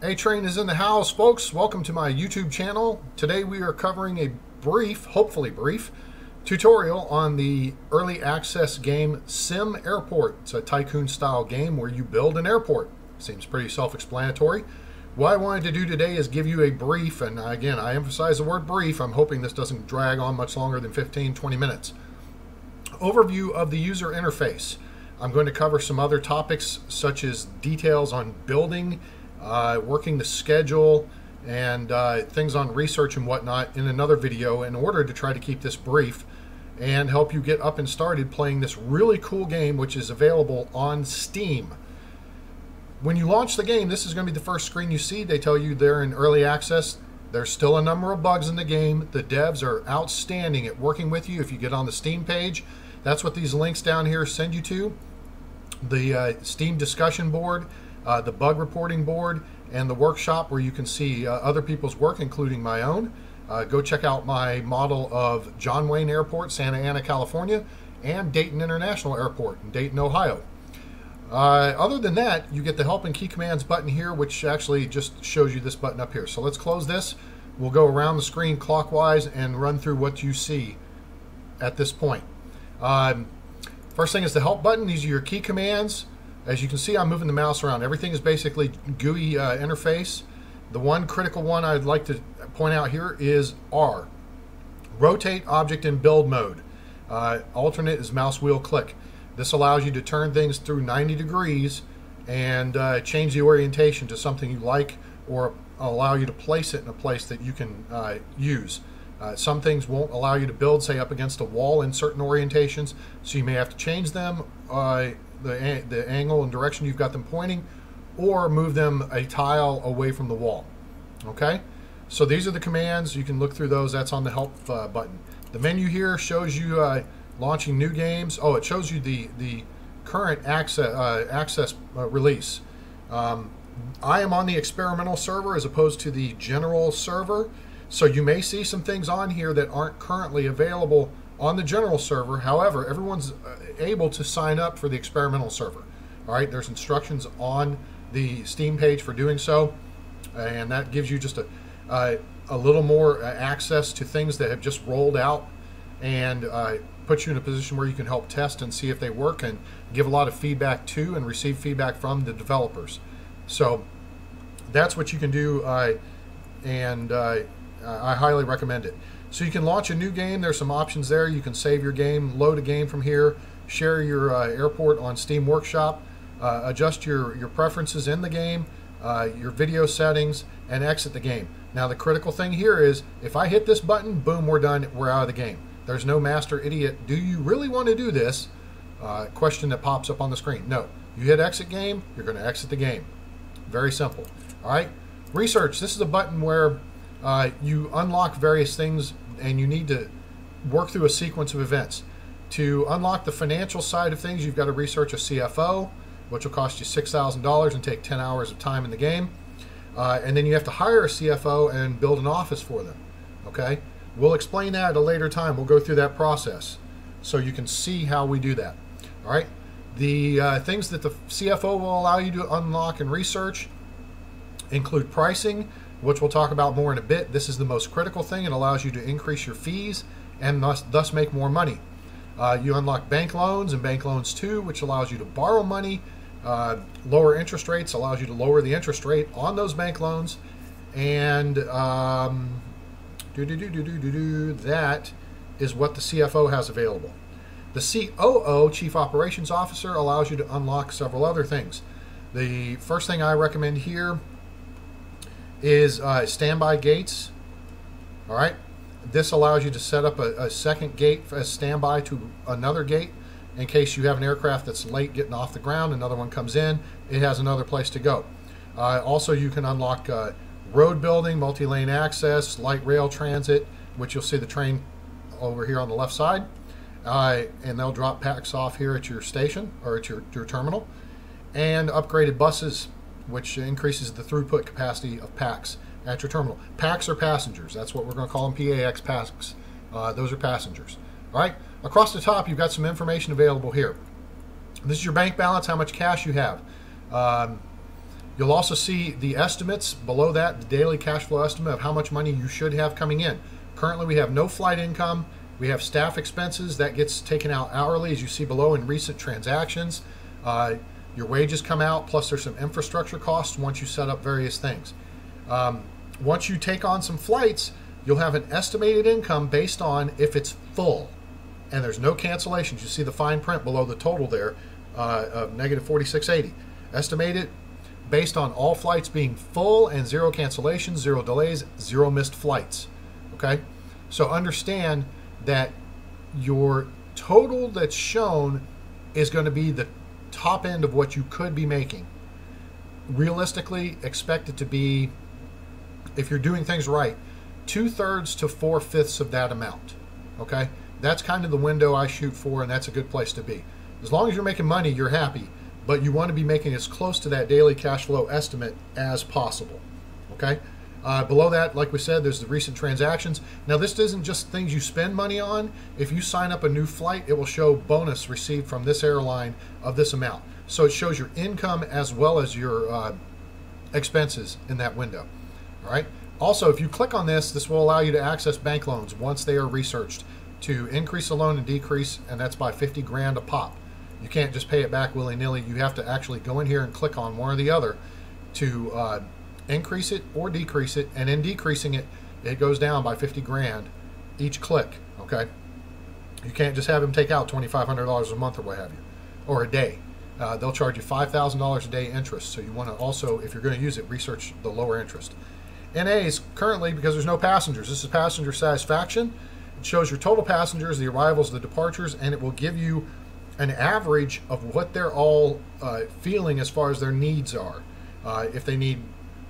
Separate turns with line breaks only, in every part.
A-Train is in the house, folks. Welcome to my YouTube channel. Today we are covering a brief, hopefully brief, tutorial on the early access game SimAirport. It's a tycoon style game where you build an airport. Seems pretty self-explanatory. What I wanted to do today is give you a brief, and again, I emphasize the word brief. I'm hoping this doesn't drag on much longer than 15, 20 minutes. Overview of the user interface. I'm going to cover some other topics such as details on building uh, working the schedule, and uh, things on research and whatnot in another video in order to try to keep this brief and help you get up and started playing this really cool game which is available on Steam. When you launch the game, this is going to be the first screen you see. They tell you they're in early access. There's still a number of bugs in the game. The devs are outstanding at working with you. If you get on the Steam page, that's what these links down here send you to. The uh, Steam discussion board uh, the bug reporting board, and the workshop where you can see uh, other people's work, including my own. Uh, go check out my model of John Wayne Airport, Santa Ana, California, and Dayton International Airport in Dayton, Ohio. Uh, other than that, you get the help and key commands button here, which actually just shows you this button up here. So let's close this. We'll go around the screen clockwise and run through what you see at this point. Um, first thing is the help button. These are your key commands. As you can see, I'm moving the mouse around. Everything is basically GUI uh, interface. The one critical one I'd like to point out here is R. Rotate object in build mode. Uh, alternate is mouse wheel click. This allows you to turn things through 90 degrees and uh, change the orientation to something you like or allow you to place it in a place that you can uh, use. Uh, some things won't allow you to build, say, up against a wall in certain orientations, so you may have to change them uh, the, the angle and direction you've got them pointing, or move them a tile away from the wall. Okay? So these are the commands. You can look through those. That's on the help uh, button. The menu here shows you uh, launching new games. Oh, it shows you the, the current access, uh, access uh, release. Um, I am on the experimental server as opposed to the general server. So you may see some things on here that aren't currently available on the general server. However, everyone's uh, able to sign up for the experimental server. All right, there's instructions on the Steam page for doing so, and that gives you just a, uh, a little more uh, access to things that have just rolled out and uh, puts you in a position where you can help test and see if they work and give a lot of feedback to and receive feedback from the developers. So that's what you can do, uh, and uh, I highly recommend it. So you can launch a new game. There's some options there. You can save your game, load a game from here, share your uh, airport on Steam Workshop, uh, adjust your, your preferences in the game, uh, your video settings, and exit the game. Now the critical thing here is if I hit this button, boom, we're done. We're out of the game. There's no master idiot. Do you really want to do this? Uh, question that pops up on the screen. No. You hit exit game, you're going to exit the game. Very simple. All right. Research. This is a button where uh, you unlock various things and you need to work through a sequence of events. To unlock the financial side of things, you've got to research a CFO, which will cost you $6,000 and take 10 hours of time in the game. Uh, and then you have to hire a CFO and build an office for them. Okay? We'll explain that at a later time. We'll go through that process so you can see how we do that. All right? The uh, things that the CFO will allow you to unlock and research include pricing, which we'll talk about more in a bit. This is the most critical thing. It allows you to increase your fees and thus, thus make more money. Uh, you unlock bank loans and bank loans too, which allows you to borrow money. Uh, lower interest rates allows you to lower the interest rate on those bank loans. And um, do, do, do, do, do, do, do, that is what the CFO has available. The COO, Chief Operations Officer, allows you to unlock several other things. The first thing I recommend here is uh, standby gates. All right. This allows you to set up a, a second gate as standby to another gate in case you have an aircraft that's late getting off the ground, another one comes in, it has another place to go. Uh, also, you can unlock uh, road building, multi-lane access, light rail transit, which you'll see the train over here on the left side. Uh, and they'll drop PAX off here at your station or at your, your terminal. And upgraded buses which increases the throughput capacity of PAX at your terminal. PAX are passengers. That's what we're going to call them PAX packs. Uh, those are passengers. All right. Across the top, you've got some information available here. This is your bank balance, how much cash you have. Um, You'll also see the estimates below that, the daily cash flow estimate of how much money you should have coming in. Currently, we have no flight income. We have staff expenses that gets taken out hourly, as you see below in recent transactions. Uh, your wages come out, plus there's some infrastructure costs once you set up various things. Um, once you take on some flights, you'll have an estimated income based on if it's full and there's no cancellations. You see the fine print below the total there uh, of negative 4680. Estimated based on all flights being full and zero cancellations, zero delays, zero missed flights. Okay? So understand that your total that's shown is going to be the top end of what you could be making. Realistically, expect it to be, if you're doing things right, two thirds to four fifths of that amount. Okay? That's kind of the window I shoot for, and that's a good place to be. As long as you're making money, you're happy, but you want to be making as close to that daily cash flow estimate as possible. Okay? Uh, below that, like we said, there's the recent transactions. Now, this isn't just things you spend money on. If you sign up a new flight, it will show bonus received from this airline of this amount. So it shows your income as well as your uh, expenses in that window. All right. Also, if you click on this, this will allow you to access bank loans once they are researched to increase the loan and decrease, and that's by 50 grand a pop. You can't just pay it back willy nilly. You have to actually go in here and click on one or the other to uh, increase it or decrease it. And in decreasing it, it goes down by 50 grand each click. Okay. You can't just have them take out $2,500 a month or what have you, or a day. Uh, they'll charge you $5,000 a day interest. So you want to also, if you're going to use it, research the lower interest. NAs currently, because there's no passengers, this is passenger satisfaction. It shows your total passengers, the arrivals, the departures, and it will give you an average of what they're all uh, feeling as far as their needs are. Uh, if they need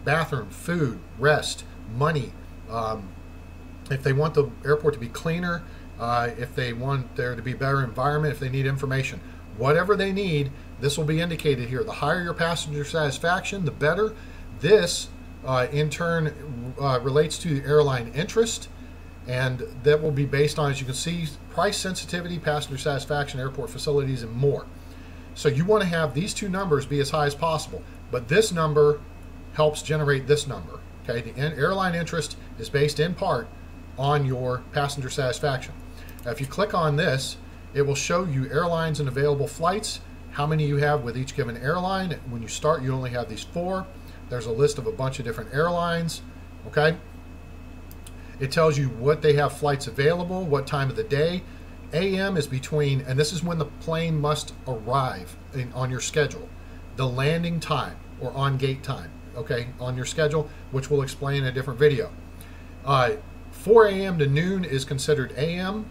bathroom, food, rest, money, um, if they want the airport to be cleaner, uh, if they want there to be better environment, if they need information, whatever they need, this will be indicated here. The higher your passenger satisfaction, the better. This, uh, in turn, uh, relates to airline interest and that will be based on, as you can see, price sensitivity, passenger satisfaction, airport facilities, and more. So you want to have these two numbers be as high as possible, but this number helps generate this number. Okay, the airline interest is based in part on your passenger satisfaction. Now, if you click on this, it will show you airlines and available flights, how many you have with each given airline. When you start, you only have these four. There's a list of a bunch of different airlines. Okay, it tells you what they have flights available, what time of the day. AM is between, and this is when the plane must arrive in, on your schedule. The landing time or on gate time, okay, on your schedule, which we'll explain in a different video. Uh, 4 a.m. to noon is considered AM.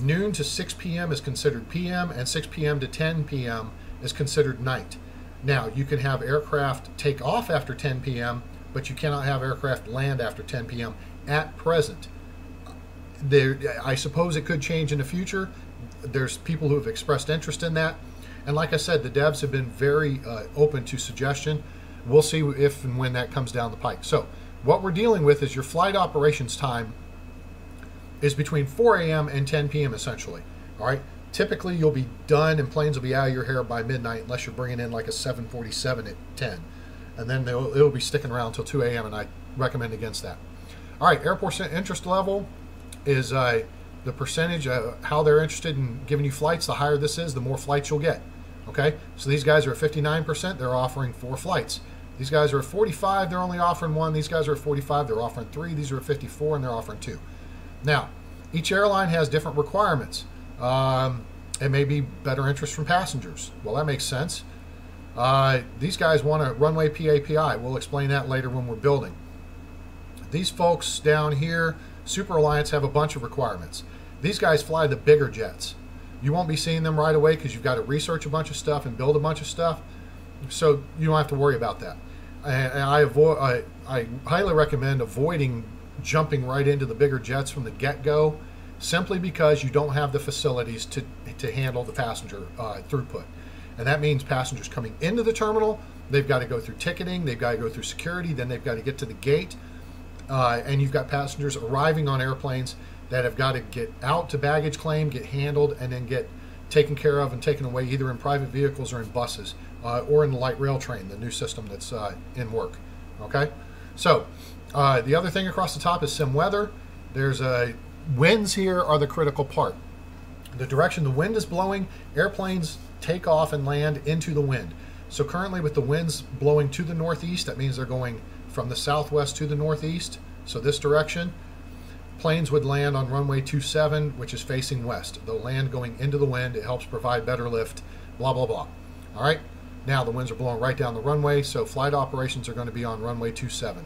Noon to 6 p.m. is considered PM, and 6 p.m. to 10 p.m. is considered night. Now, you can have aircraft take off after 10 p.m., but you cannot have aircraft land after 10 p.m at present. There, I suppose it could change in the future. There's people who have expressed interest in that. And like I said, the devs have been very uh, open to suggestion. We'll see if and when that comes down the pike. So what we're dealing with is your flight operations time is between 4 a.m. and 10 p.m. essentially. All right. Typically, you'll be done and planes will be out of your hair by midnight unless you're bringing in like a 747 at 10. And then it'll be sticking around until 2 a.m. and I recommend against that. All right, airport interest level is uh, the percentage of how they're interested in giving you flights. The higher this is, the more flights you'll get. Okay, so these guys are at 59%. They're offering four flights. These guys are at 45. They're only offering one. These guys are at 45. They're offering three. These are at 54, and they're offering two. Now, each airline has different requirements. Um, it may be better interest from passengers. Well, that makes sense. Uh, these guys want a runway PAPI. We'll explain that later when we're building. These folks down here, Super Alliance, have a bunch of requirements. These guys fly the bigger jets. You won't be seeing them right away because you've got to research a bunch of stuff and build a bunch of stuff. So you don't have to worry about that. And I avoid. I, I highly recommend avoiding jumping right into the bigger jets from the get-go, simply because you don't have the facilities to to handle the passenger uh, throughput. And that means passengers coming into the terminal, they've got to go through ticketing, they've got to go through security, then they've got to get to the gate uh, and you've got passengers arriving on airplanes that have got to get out to baggage claim, get handled, and then get taken care of and taken away either in private vehicles or in buses uh, or in the light rail train, the new system that's uh, in work. Okay, so uh, the other thing across the top is sim weather. There's a winds here are the critical part. The direction the wind is blowing, airplanes take off and land into the wind. So currently with the winds blowing to the northeast, that means they're going from the southwest to the northeast. So this direction, planes would land on runway 27, which is facing west. They'll land going into the wind. It helps provide better lift, blah, blah, blah. All right. Now the winds are blowing right down the runway, so flight operations are going to be on runway 27.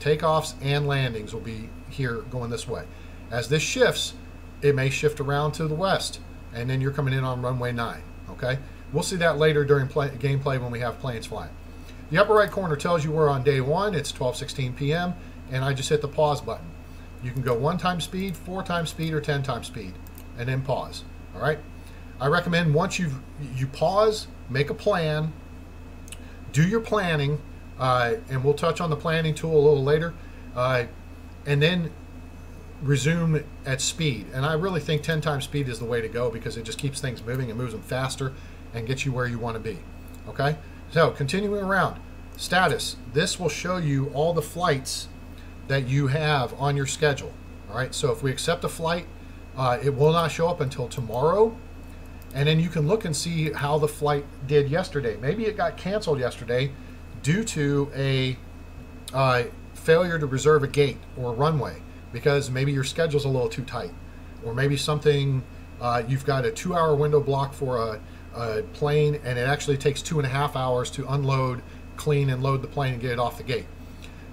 Takeoffs and landings will be here going this way. As this shifts, it may shift around to the west, and then you're coming in on runway 9. Okay. We'll see that later during play, gameplay when we have planes flying. The upper right corner tells you we're on day one. It's 12:16 p.m. and I just hit the pause button. You can go one time speed, four times speed, or 10 times speed, and then pause. All right. I recommend once you you pause, make a plan, do your planning, uh, and we'll touch on the planning tool a little later, uh, and then resume at speed. And I really think 10 times speed is the way to go because it just keeps things moving and moves them faster and get you where you want to be. Okay, so continuing around, status. This will show you all the flights that you have on your schedule. All right, so if we accept a flight, uh, it will not show up until tomorrow. And then you can look and see how the flight did yesterday. Maybe it got canceled yesterday due to a uh, failure to reserve a gate or a runway because maybe your schedule's a little too tight. Or maybe something, uh, you've got a two hour window block for a uh, plane, and it actually takes two and a half hours to unload, clean, and load the plane and get it off the gate.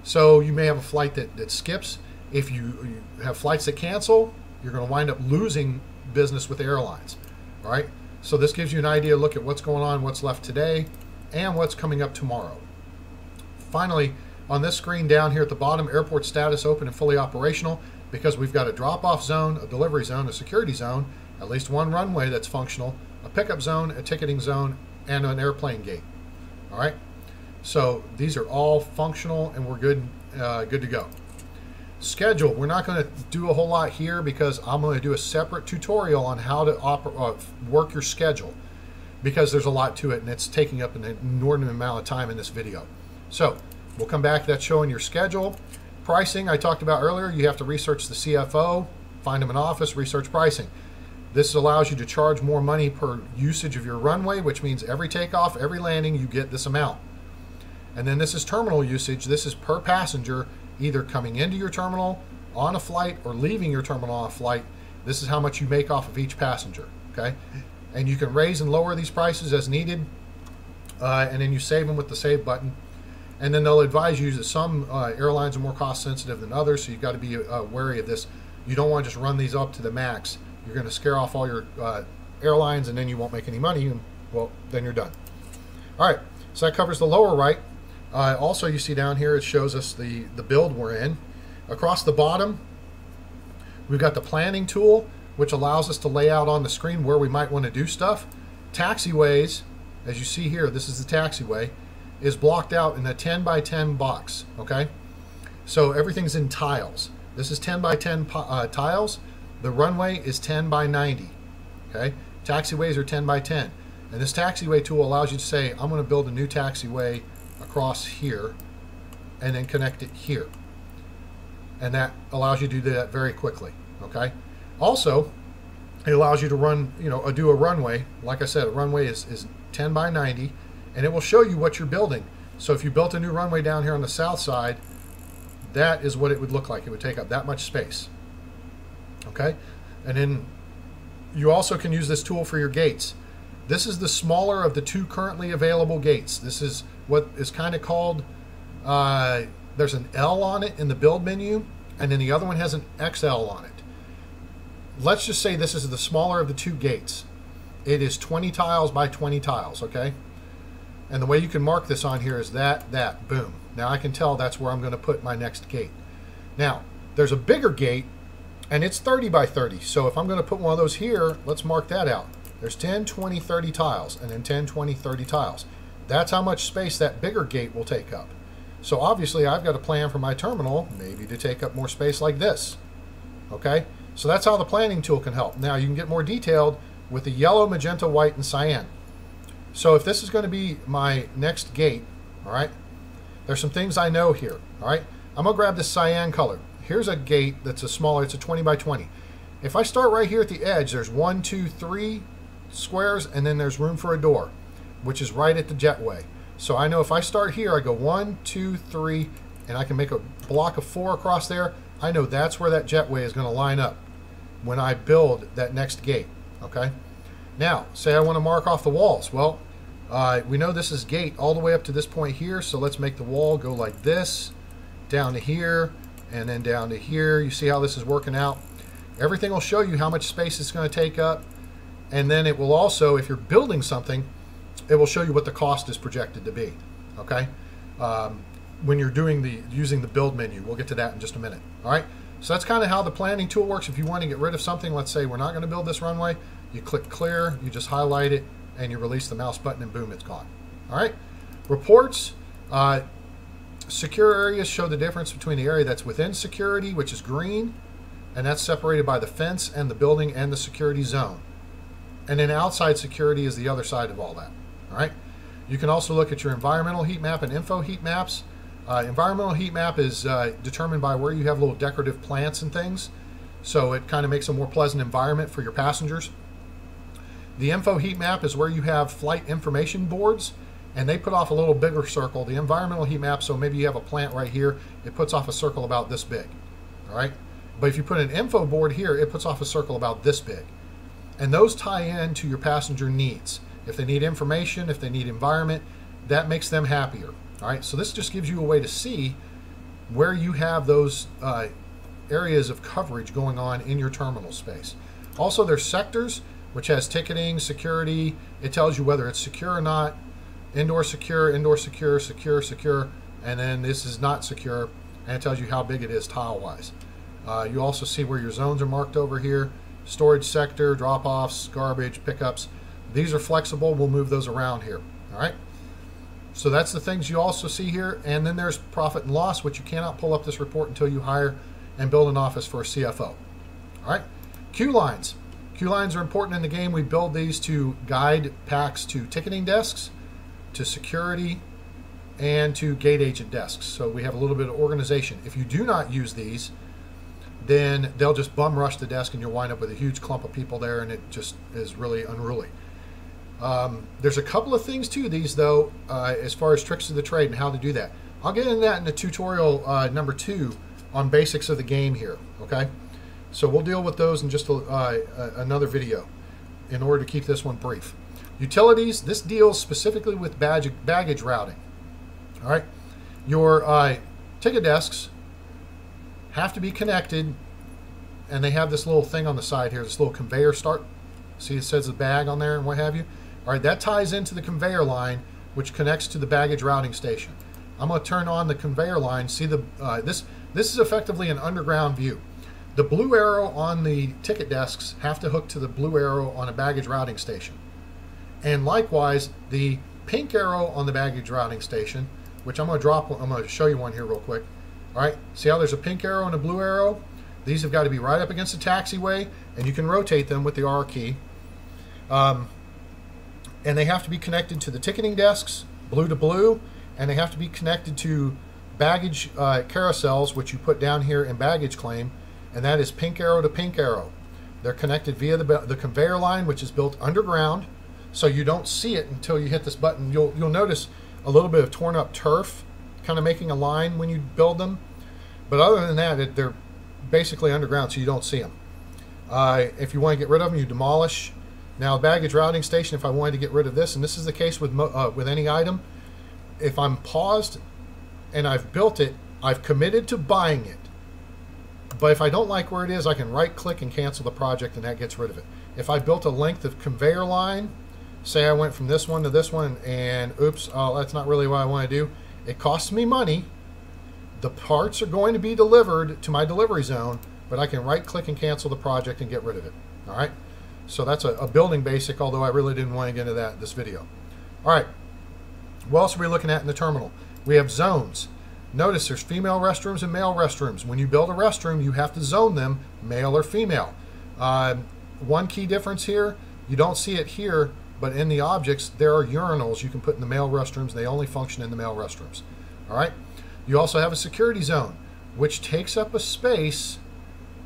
So you may have a flight that, that skips. If you, you have flights that cancel, you're going to wind up losing business with airlines. Right. So this gives you an idea. Look at what's going on, what's left today, and what's coming up tomorrow. Finally, on this screen down here at the bottom, airport status open and fully operational because we've got a drop-off zone, a delivery zone, a security zone, at least one runway that's functional, a pickup zone, a ticketing zone, and an airplane gate. All right. So these are all functional, and we're good, uh, good to go. Schedule. We're not going to do a whole lot here because I'm going to do a separate tutorial on how to uh, work your schedule because there's a lot to it, and it's taking up an inordinate amount of time in this video. So we'll come back to that showing your schedule. Pricing, I talked about earlier, you have to research the CFO, find them in office, research pricing. This allows you to charge more money per usage of your runway, which means every takeoff, every landing, you get this amount. And then this is terminal usage. This is per passenger, either coming into your terminal on a flight or leaving your terminal on a flight. This is how much you make off of each passenger. Okay, and you can raise and lower these prices as needed, uh, and then you save them with the save button. And then they'll advise you that some uh, airlines are more cost sensitive than others, so you've got to be uh, wary of this. You don't want to just run these up to the max you're going to scare off all your uh, airlines and then you won't make any money and well then you're done all right so that covers the lower right uh, also you see down here it shows us the the build we're in. Across the bottom we've got the planning tool which allows us to lay out on the screen where we might want to do stuff. Taxiways as you see here this is the taxiway is blocked out in a 10 by 10 box okay? So everything's in tiles. This is 10 by 10 uh, tiles. The runway is 10 by 90. Okay, taxiways are 10 by 10. And this taxiway tool allows you to say, I'm going to build a new taxiway across here and then connect it here. And that allows you to do that very quickly. Okay. Also, it allows you to run, you know, uh, do a runway. Like I said, a runway is, is 10 by 90, and it will show you what you're building. So if you built a new runway down here on the south side, that is what it would look like. It would take up that much space okay? And then you also can use this tool for your gates. This is the smaller of the two currently available gates. This is what is kind of called, uh, there's an L on it in the build menu, and then the other one has an XL on it. Let's just say this is the smaller of the two gates. It is 20 tiles by 20 tiles, okay? And the way you can mark this on here is that, that, boom. Now I can tell that's where I'm going to put my next gate. Now, there's a bigger gate and it's 30 by 30. So if I'm going to put one of those here, let's mark that out. There's 10, 20, 30 tiles, and then 10, 20, 30 tiles. That's how much space that bigger gate will take up. So obviously I've got a plan for my terminal, maybe to take up more space like this. Okay, so that's how the planning tool can help. Now you can get more detailed with the yellow, magenta, white, and cyan. So if this is going to be my next gate, all right, there's some things I know here, all right. I'm going to grab this cyan color. Here's a gate that's a smaller, it's a 20 by 20. If I start right here at the edge, there's one, two, three squares, and then there's room for a door, which is right at the jetway. So I know if I start here, I go one, two, three, and I can make a block of four across there. I know that's where that jetway is going to line up when I build that next gate, okay? Now, say I want to mark off the walls. Well, uh, we know this is gate all the way up to this point here, so let's make the wall go like this, down to here, and then down to here. You see how this is working out? Everything will show you how much space it's going to take up, and then it will also, if you're building something, it will show you what the cost is projected to be, okay? Um, when you're doing the using the build menu. We'll get to that in just a minute, all right? So that's kind of how the planning tool works. If you want to get rid of something, let's say we're not going to build this runway, you click clear, you just highlight it, and you release the mouse button, and boom, it's gone. All right. Reports. Uh, secure areas show the difference between the area that's within security, which is green, and that's separated by the fence and the building and the security zone. And then outside security is the other side of all that. All right. You can also look at your environmental heat map and info heat maps. Uh, environmental heat map is uh, determined by where you have little decorative plants and things. So it kind of makes a more pleasant environment for your passengers. The info heat map is where you have flight information boards and they put off a little bigger circle. The environmental heat map, so maybe you have a plant right here, it puts off a circle about this big. All right. But if you put an info board here, it puts off a circle about this big. And those tie in to your passenger needs. If they need information, if they need environment, that makes them happier. All right. So this just gives you a way to see where you have those uh, areas of coverage going on in your terminal space. Also, there's sectors which has ticketing, security. It tells you whether it's secure or not. Indoor secure, indoor secure, secure, secure, and then this is not secure, and it tells you how big it is tile-wise. Uh, you also see where your zones are marked over here. Storage sector, drop-offs, garbage, pickups. These are flexible. We'll move those around here. All right. So that's the things you also see here. And then there's profit and loss, which you cannot pull up this report until you hire and build an office for a CFO. All right. Queue lines. Queue lines are important in the game. We build these to guide PAX to ticketing desks, to security, and to gate agent desks. So we have a little bit of organization. If you do not use these, then they'll just bum rush the desk and you'll wind up with a huge clump of people there and it just is really unruly. Um, there's a couple of things to these though, uh, as far as tricks of the trade and how to do that. I'll get into that in the tutorial uh, number two on basics of the game here, okay? So we'll deal with those in just a, uh, another video in order to keep this one brief. Utilities, this deals specifically with baggage, baggage routing. All right, your uh, ticket desks have to be connected, and they have this little thing on the side here, this little conveyor start. See, it says the bag on there and what have you. All right, that ties into the conveyor line, which connects to the baggage routing station. I'm going to turn on the conveyor line. See the uh, this this is effectively an underground view. The blue arrow on the ticket desks have to hook to the blue arrow on a baggage routing station. And likewise, the pink arrow on the baggage routing station, which I'm going to drop, I'm going to show you one here real quick. All right, see how there's a pink arrow and a blue arrow? These have got to be right up against the taxiway, and you can rotate them with the R key. Um, and they have to be connected to the ticketing desks, blue to blue, and they have to be connected to baggage uh, carousels, which you put down here in baggage claim, and that is pink arrow to pink arrow. They're connected via the, the conveyor line, which is built underground, so you don't see it until you hit this button. You'll, you'll notice a little bit of torn up turf kind of making a line when you build them. But other than that, it, they're basically underground, so you don't see them. Uh, if you want to get rid of them, you demolish. Now, baggage routing station, if I wanted to get rid of this, and this is the case with, uh, with any item, if I'm paused and I've built it, I've committed to buying it. But if I don't like where it is, I can right click and cancel the project and that gets rid of it. If I built a length of conveyor line, say I went from this one to this one and oops, oh, that's not really what I want to do. It costs me money. The parts are going to be delivered to my delivery zone, but I can right click and cancel the project and get rid of it. All right. So that's a, a building basic, although I really didn't want to get into that in this video. All right. What else are we looking at in the terminal? We have zones. Notice there's female restrooms and male restrooms. When you build a restroom, you have to zone them male or female. Uh, one key difference here, You don't see it here, but in the objects, there are urinals you can put in the male restrooms. They only function in the male restrooms. All right. You also have a security zone, which takes up a space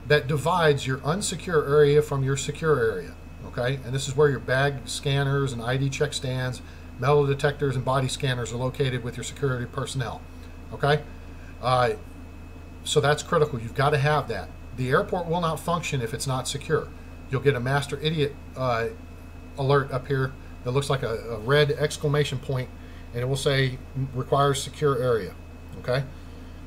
that divides your unsecure area from your secure area. Okay. And this is where your bag scanners and ID check stands, metal detectors, and body scanners are located with your security personnel. Okay. Uh, so that's critical. You've got to have that. The airport will not function if it's not secure. You'll get a master idiot uh, alert up here that looks like a, a, red exclamation point, and it will say requires secure area. Okay.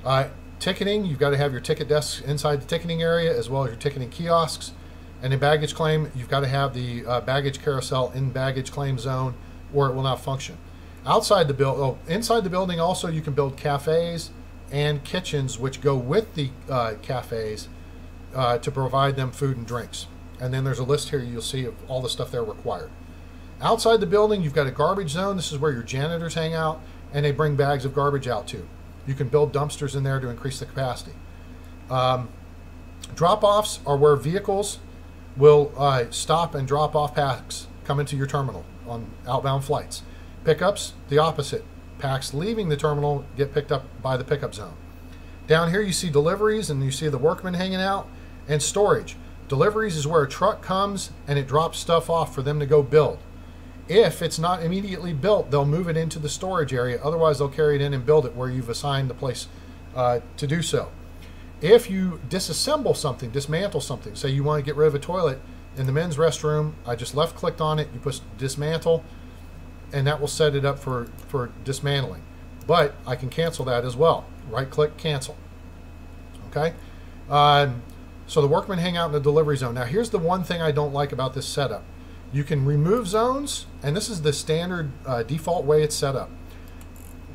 Uh, ticketing, you've got to have your ticket desks inside the ticketing area as well as your ticketing kiosks. And in baggage claim, you've got to have the uh, baggage carousel in baggage claim zone, or it will not function. Outside the build, oh, inside the building, also you can build cafes and kitchens which go with the uh, cafes uh, to provide them food and drinks. And then there's a list here you'll see of all the stuff they're required. Outside the building, you've got a garbage zone. This is where your janitors hang out, and they bring bags of garbage out too. You can build dumpsters in there to increase the capacity. Um, drop offs are where vehicles will uh, stop and drop off PAX coming to your terminal on outbound flights. Pickups, the opposite. PAX leaving the terminal get picked up by the pickup zone. Down here you see deliveries and you see the workmen hanging out and storage. Deliveries is where a truck comes and it drops stuff off for them to go build. If it's not immediately built, they'll move it into the storage area. Otherwise, they'll carry it in and build it where you've assigned the place uh, to do so. If you disassemble something, dismantle something, say you want to get rid of a toilet in the men's restroom, I just left clicked on it, you push dismantle, and that will set it up for, for dismantling. But I can cancel that as well. Right click, cancel. Okay? Um, so the workmen hang out in the delivery zone. Now here's the one thing I don't like about this setup. You can remove zones, and this is the standard uh, default way it's set up.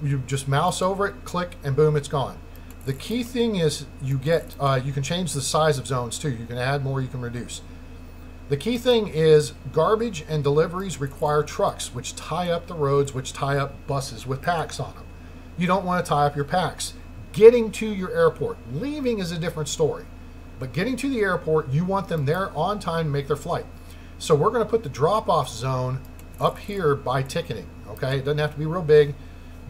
You just mouse over it, click, and boom, it's gone. The key thing is you get uh, you can change the size of zones too. You can add more, you can reduce. The key thing is garbage and deliveries require trucks, which tie up the roads, which tie up buses with PAX on them. You don't want to tie up your PAX. Getting to your airport, leaving is a different story. But getting to the airport, you want them there on time to make their flight. So we're going to put the drop off zone up here by ticketing. Okay, it doesn't have to be real big.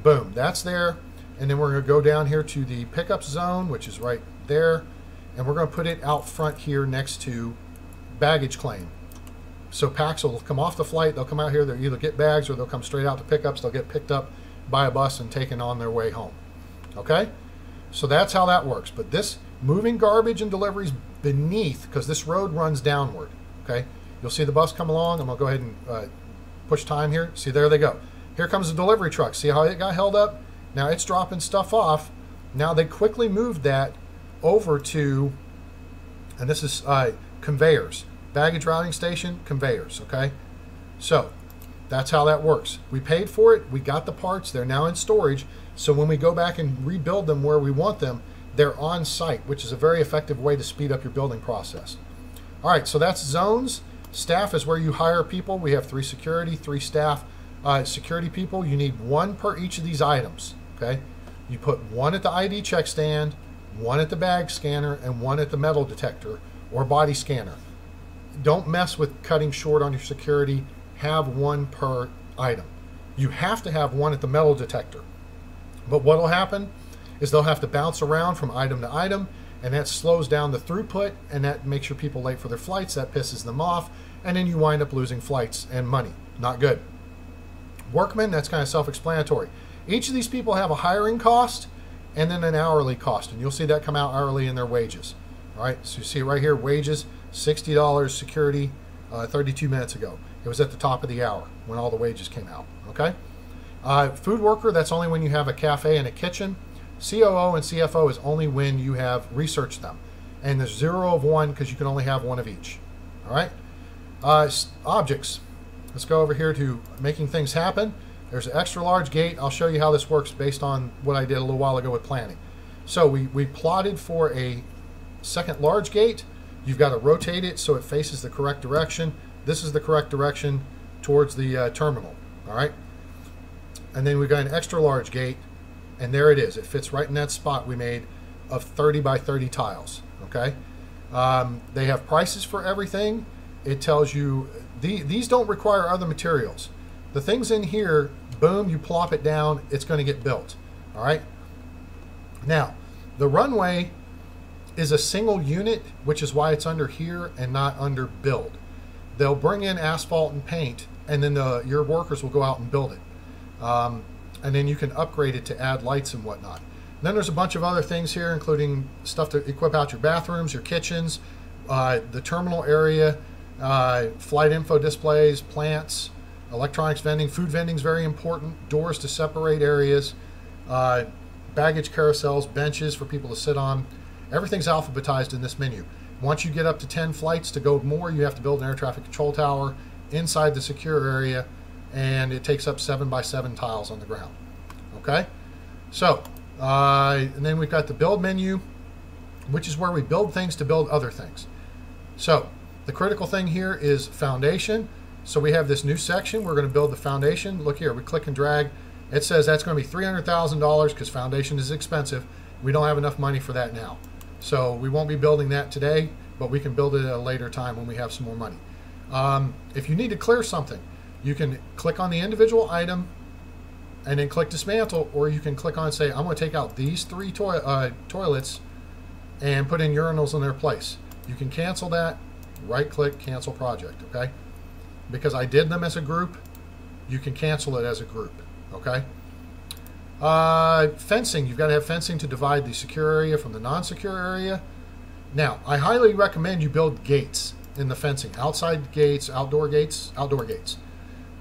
Boom, that's there. And then we're going to go down here to the pickup zone, which is right there. And we're going to put it out front here next to baggage claim. So PAX will come off the flight, they'll come out here, they'll either get bags or they'll come straight out to pickups, they'll get picked up by a bus and taken on their way home. Okay? So that's how that works. But this moving garbage and deliveries beneath, because this road runs downward. Okay? You'll see the bus come along. I'm going to go ahead and uh, push time here. See, there they go. Here comes the delivery truck. See how it got held up? Now it's dropping stuff off. Now they quickly moved that over to, and this is uh, conveyors. Baggage routing station, conveyors, okay? So that's how that works. We paid for it, we got the parts, they're now in storage. So when we go back and rebuild them where we want them, they're on site, which is a very effective way to speed up your building process. All right, so that's zones. Staff is where you hire people. We have three security, three staff uh, security people. You need one per each of these items, okay? You put one at the ID check stand, one at the bag scanner, and one at the metal detector or body scanner. Don't mess with cutting short on your security. Have one per item. You have to have one at the metal detector. But what will happen is they'll have to bounce around from item to item, and that slows down the throughput, and that makes your people late for their flights. That pisses them off, and then you wind up losing flights and money. Not good. Workmen, that's kind of self explanatory. Each of these people have a hiring cost and then an hourly cost, and you'll see that come out hourly in their wages. All right, so you see right here, wages, $60 security uh, 32 minutes ago. It was at the top of the hour when all the wages came out, okay? Uh, food worker, that's only when you have a cafe and a kitchen. COO and CFO is only when you have researched them. And there's zero of one because you can only have one of each, all right? Uh, objects, let's go over here to making things happen. There's an extra large gate. I'll show you how this works based on what I did a little while ago with planning. So we, we plotted for a second large gate, you've got to rotate it so it faces the correct direction. This is the correct direction towards the uh, terminal, all right? And then we've got an extra large gate, and there it is. It fits right in that spot we made of 30 by 30 tiles, okay? Um, they have prices for everything. It tells you the, these don't require other materials. The things in here, boom, you plop it down, it's going to get built. All right. Now, the runway is a single unit, which is why it's under here and not under build. They'll bring in asphalt and paint, and then the, your workers will go out and build it. Um, and then you can upgrade it to add lights and whatnot. And then there's a bunch of other things here, including stuff to equip out your bathrooms, your kitchens, uh, the terminal area, uh, flight info displays, plants, electronics vending, food vending is very important, doors to separate areas, uh, baggage carousels, benches for people to sit on. Everything's alphabetized in this menu. Once you get up to 10 flights to go more, you have to build an air traffic control tower inside the secure area, and it takes up 7 by 7 tiles on the ground. Okay? So, uh, and then we've got the build menu, which is where we build things to build other things. So, the critical thing here is foundation. So we have this new section. We're going to build the foundation. Look here, we click and drag. It says that's going to be $300,000 because foundation is expensive. We don't have enough money for that now. So we won't be building that today, but we can build it at a later time when we have some more money. Um, if you need to clear something, you can click on the individual item and then click dismantle, or you can click on say, I'm going to take out these three uh, toilets and put in urinals in their place. You can cancel that, right click, cancel project, okay? Because I did them as a group, you can cancel it as a group, okay? Uh, fencing, you've got to have fencing to divide the secure area from the non-secure area. Now, I highly recommend you build gates in the fencing, outside gates, outdoor gates, outdoor gates.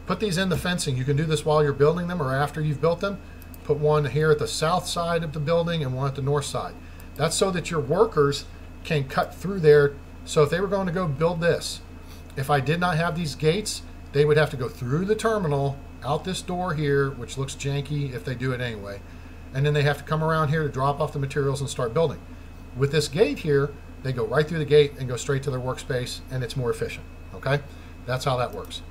Put these in the fencing. You can do this while you're building them or after you've built them. Put one here at the south side of the building and one at the north side. That's so that your workers can cut through there. So if they were going to go build this, if I did not have these gates, they would have to go through the terminal out this door here, which looks janky if they do it anyway. And then they have to come around here to drop off the materials and start building. With this gate here, they go right through the gate and go straight to their workspace, and it's more efficient. Okay? That's how that works.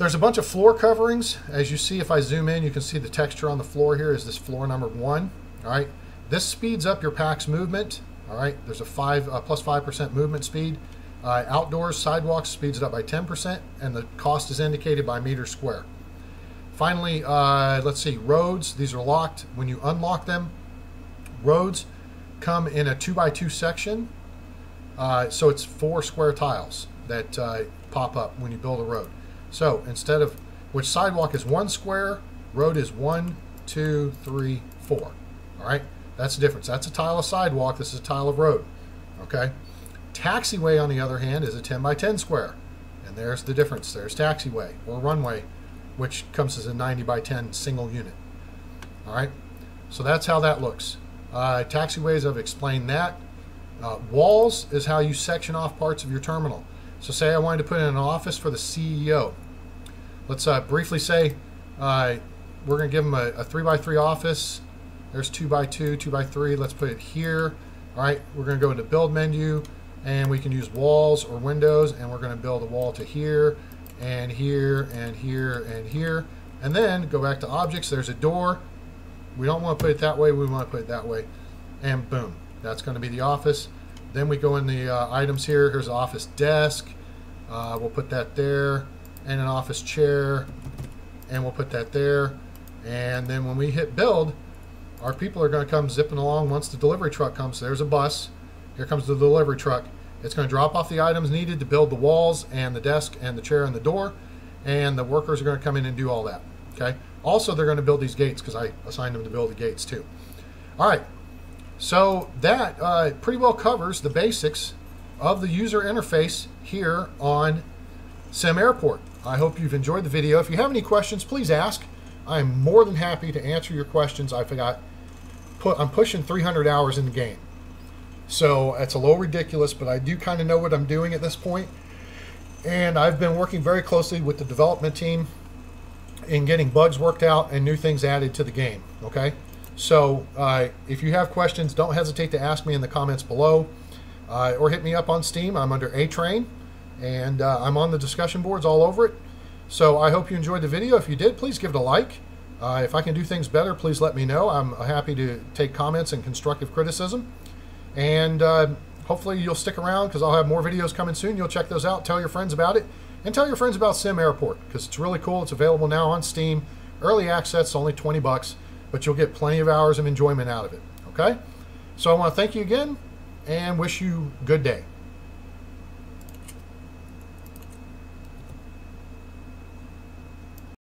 There's a bunch of floor coverings. As you see, if I zoom in, you can see the texture on the floor here is this floor number one. All right? This speeds up your PAX movement. All right? There's a five uh, plus 5% movement speed. Uh, outdoors, sidewalks speeds it up by 10%, and the cost is indicated by meter square. Finally, uh, let's see, roads. These are locked. When you unlock them, roads come in a 2 by 2 section. Uh, so it's four square tiles that uh, pop up when you build a road. So instead of, which sidewalk is one square, road is one, two, three, four. All right, that's the difference. That's a tile of sidewalk. This is a tile of road. Okay. Taxiway, on the other hand, is a 10 by 10 square. And there's the difference. There's taxiway or runway which comes as a 90 by 10 single unit. All right, so that's how that looks. Uh, taxiways, I've explained that. Uh, walls is how you section off parts of your terminal. So say I wanted to put in an office for the CEO. Let's uh, briefly say uh, we're going to give them a, a, three by three office. There's two by two, two by three. Let's put it here. All right, we're going to go into build menu and we can use walls or windows and we're going to build a wall to here and here and here and here. And then go back to objects. There's a door. We don't want to put it that way. We want to put it that way. And boom, that's going to be the office. Then we go in the uh, items here. Here's office desk. Uh, we'll put that there. And an office chair. And we'll put that there. And then when we hit build, our people are going to come zipping along once the delivery truck comes. There's a bus. Here comes the delivery truck. It's going to drop off the items needed to build the walls and the desk and the chair and the door, and the workers are going to come in and do all that. Okay. Also, they're going to build these gates because I assigned them to build the gates too. All right. So that uh, pretty well covers the basics of the user interface here on SimAirport. I hope you've enjoyed the video. If you have any questions, please ask. I'm more than happy to answer your questions. I forgot. Put, I'm pushing 300 hours in the game. So it's a little ridiculous, but I do kind of know what I'm doing at this point. And I've been working very closely with the development team in getting bugs worked out and new things added to the game. Okay. So uh, if you have questions, don't hesitate to ask me in the comments below uh, or hit me up on Steam. I'm under A-Train and uh, I'm on the discussion boards all over it. So I hope you enjoyed the video. If you did, please give it a like. Uh, if I can do things better, please let me know. I'm happy to take comments and constructive criticism. And uh, hopefully you'll stick around because I'll have more videos coming soon. You'll check those out, tell your friends about it, And tell your friends about SimAirport because it's really cool. It's available now on Steam. Early access, only 20 bucks, but you'll get plenty of hours of enjoyment out of it. Okay? So I want to thank you again and wish you good day.